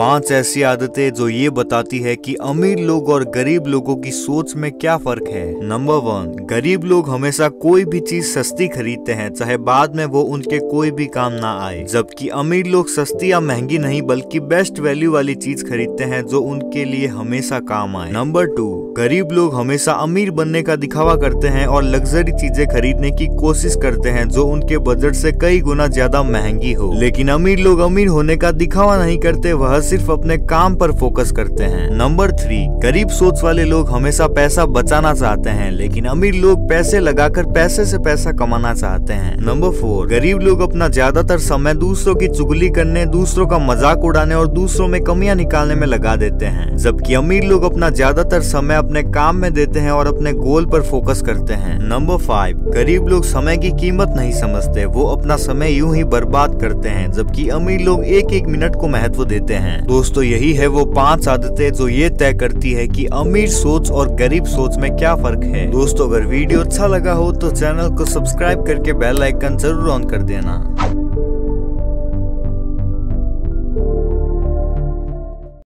पाँच ऐसी आदतें जो ये बताती है कि अमीर लोग और गरीब लोगों की सोच में क्या फ़र्क है। नंबर वन गरीब लोग हमेशा कोई भी चीज़ सस्ती खरीदते हैं, चाहे बाद में वो उनके कोई भी काम ना आए। जबकि अमीर लोग सस्ती या महँगी नहीं, बल्कि बेस्ट वैल्यू वाली चीज़ खरीदते हैं जो उनके लिए हमेशा काम आए। नंबर टू गरीब लोग हमेशा अमीर बनने का दिखावा करते हैं और लग्जरी चीज़ें खरीदने की कोशिश करते हैं जो उनके बजट से कई गुना ज़्यादा महँगी हो। लेकिन अमीर लोग अमीर होने का दिखावा नहीं करते, वह सिर्फ़ अपने काम पर फोकस करते हैं। नंबर थ्री गरीब सोच वाले लोग हमेशा पैसा बचाना चाहते हैं, लेकिन अमीर लोग पैसे लगाकर पैसे से पैसा कमाना चाहते हैं। नंबर फोर गरीब लोग अपना ज़्यादातर समय दूसरों की चुगली करने, दूसरों का मज़ाक उड़ाने और दूसरों में कमियाँ निकालने में लगा देते हैं। जबकि अमीर लोग अपना ज़्यादातर समय अपने काम में देते हैं और अपने गोल पर फोकस करते हैं। नंबर फाइव गरीब लोग समय की कीमत नहीं समझते, वो अपना समय यूँ ही बर्बाद करते हैं, जबकि अमीर लोग एक एक मिनट को महत्व देते हैं। दोस्तों यही है वो पाँच आदतें जो ये तय करती है कि अमीर सोच और गरीब सोच में क्या फ़र्क है। दोस्तों, अगर वीडियो अच्छा लगा हो तो चैनल को सब्सक्राइब करके बेल आइकन ज़रूर ऑन कर देना।